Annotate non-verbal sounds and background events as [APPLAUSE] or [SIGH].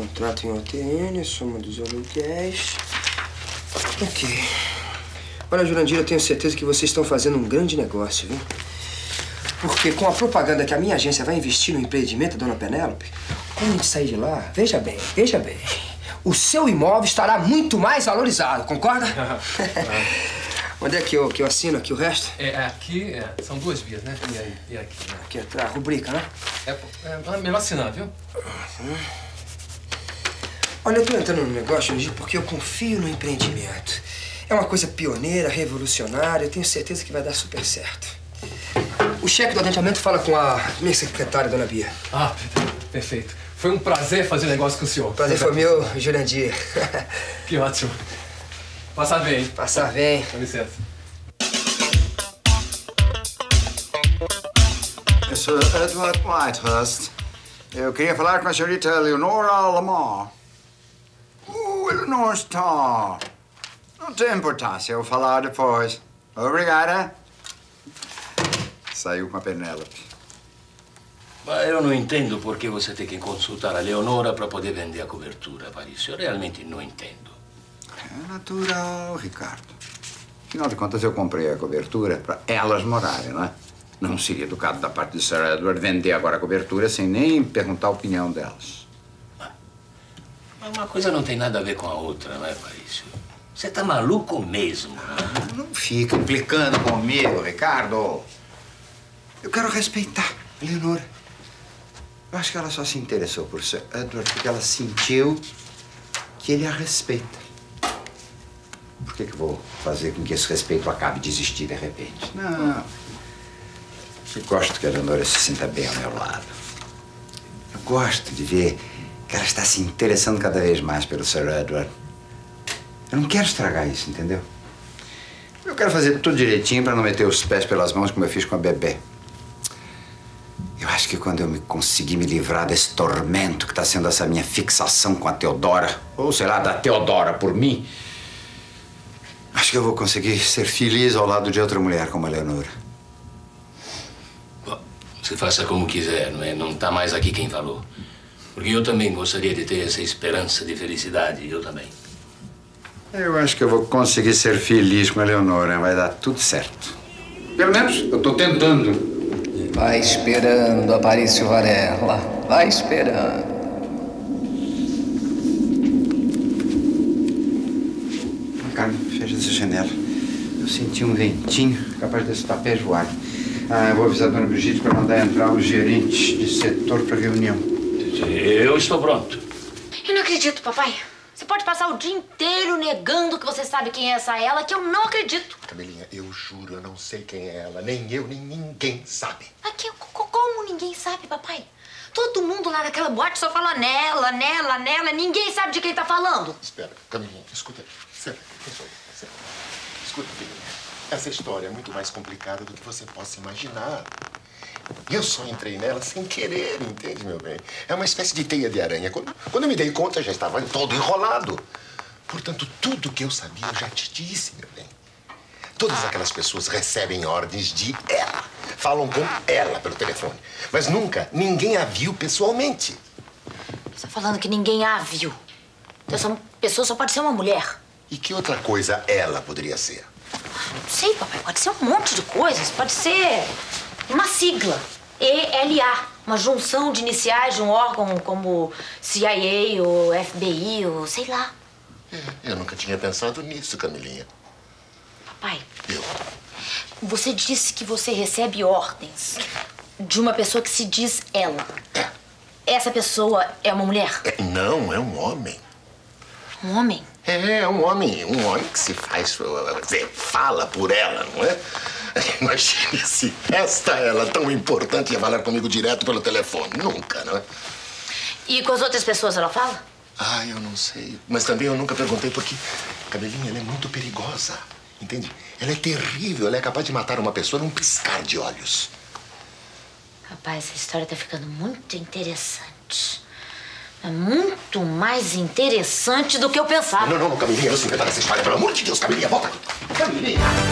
contrato em OTN, soma dos aluguéis. Ok. Olha, Jurandir, eu tenho certeza que vocês estão fazendo um grande negócio, viu? Porque com a propaganda que a minha agência vai investir no empreendimento, dona Penélope, quando a gente sair de lá, veja bem, veja bem, o seu imóvel estará muito mais valorizado, concorda? [LAUGHS] [LAUGHS] Onde é que eu, que eu assino aqui o resto? É, aqui é, são duas vias, né? E aí, e aqui, né? Aqui atrás, rubrica, né? É, é melhor assinar, viu? Olha, eu tô entrando no negócio, Jurandir, porque eu confio no empreendimento. É uma coisa pioneira, revolucionária, eu tenho certeza que vai dar super certo. O cheque do adiantamento fala com a minha secretária, dona Bia. Ah, perfeito. Foi um prazer fazer negócio com o senhor. Prazer foi meu, Jurandir. [LAUGHS] Que ótimo. Passar bem. Passar bem. Com licença. Sir Edward Whitehurst. Eu queria falar com a senhorita Leonora Lamar. Eleanor está. Não tem importância, eu falar depois. Obrigada. Saiu com a Penélope. Ma eu não entendo por que você tem que consultar a Leonora para poder vender a cobertura, Aparício. Eu realmente não entendo. É natural, Ricardo. Afinal de contas, eu comprei a cobertura para elas morarem, não é? Não seria educado da parte de Sir Edward vender agora a cobertura sem nem perguntar a opinião delas. Mas uma coisa não tem nada a ver com a outra, não é, Aparício? Você tá maluco mesmo, né? Não fica implicando comigo, Ricardo. Eu quero respeitar a Leonora. Eu acho que ela só se interessou por Sir Edward porque ela sentiu que ele a respeita. Por que, que vou fazer com que esse respeito acabe de existir de repente? Não. Eu gosto que a Leonora se sinta bem ao meu lado. Eu gosto de ver que ela está se interessando cada vez mais pelo Sir Edward. Eu não quero estragar isso, entendeu? Eu quero fazer tudo direitinho para não meter os pés pelas mãos como eu fiz com a bebê. Eu acho que quando eu me conseguir me livrar desse tormento que está sendo essa minha fixação com a Teodora, ou sei lá, da Teodora por mim, acho que eu vou conseguir ser feliz ao lado de outra mulher como a Leonora. Bom, você faça como quiser, não é? Não tá mais aqui quem falou. Porque eu também gostaria de ter essa esperança de felicidade, eu também. Eu acho que eu vou conseguir ser feliz com a Leonora, vai dar tudo certo. Pelo menos eu estou tentando. Vai esperando, Aparício Varela. Vai esperando. Carmen, fecha essa janela. Eu senti um ventinho capaz desse papéis voar. Ah, eu vou avisar a dona Brigitte para mandar entrar os gerentes de setor para reunião. Eu estou pronto. Eu não acredito, papai. Você pode passar o dia inteiro negando que você sabe quem é essa ela, que eu não acredito. Camilinha, eu juro, eu não sei quem é ela. Nem eu, nem ninguém sabe. Aqui, como ninguém sabe, papai? Todo mundo lá naquela boate só fala nela, nela, nela. Ninguém sabe de quem tá falando. Espera, Camilinha, escuta. Senta, senta. Escuta, filha. Essa história é muito mais complicada do que você possa imaginar. Eu só entrei nela sem querer, entende, meu bem? É uma espécie de teia de aranha. Quando, quando eu me dei conta, já estava todo enrolado. Portanto, tudo que eu sabia, eu já te disse, meu bem. Todas aquelas pessoas recebem ordens de ela. Falam com ela pelo telefone. Mas nunca ninguém a viu pessoalmente. Você tá falando que ninguém a viu. Então, essa pessoa só pode ser uma mulher. E que outra coisa ela poderia ser? Não sei, papai. Pode ser um monte de coisas. Pode ser uma sigla. ELA. Uma junção de iniciais de um órgão como CIA ou FBI ou sei lá. É, eu nunca tinha pensado nisso, Camilinha. Papai. Eu. Você disse que você recebe ordens de uma pessoa que se diz ela. É. Essa pessoa é uma mulher? É, não, é um homem. Um homem? É, é um homem. Um homem que se faz. Dizer, fala por ela, não é? [LAUGHS] Imagine se esta ela tão importante ia falar comigo direto pelo telefone. Nunca, não é? E com as outras pessoas ela fala? Ah, eu não sei. Mas também eu nunca perguntei porque, Cabelinha, ela é muito perigosa. Entende? Ela é terrível. Ela é capaz de matar uma pessoa num piscar de olhos. Rapaz, essa história tá ficando muito interessante. É muito mais interessante do que eu pensava. Não, não, não, Camilinha, eu sei inventar essa história. Pelo amor de Deus, Camilinha, volta aqui. Camilinha!